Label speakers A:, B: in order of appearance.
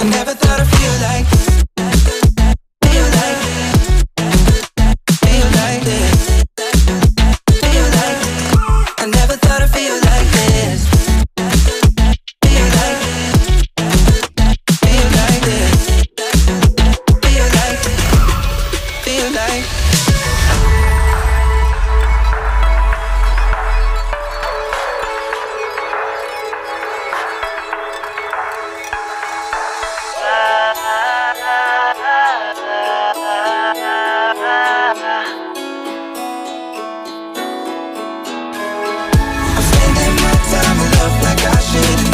A: I never thought Thank you.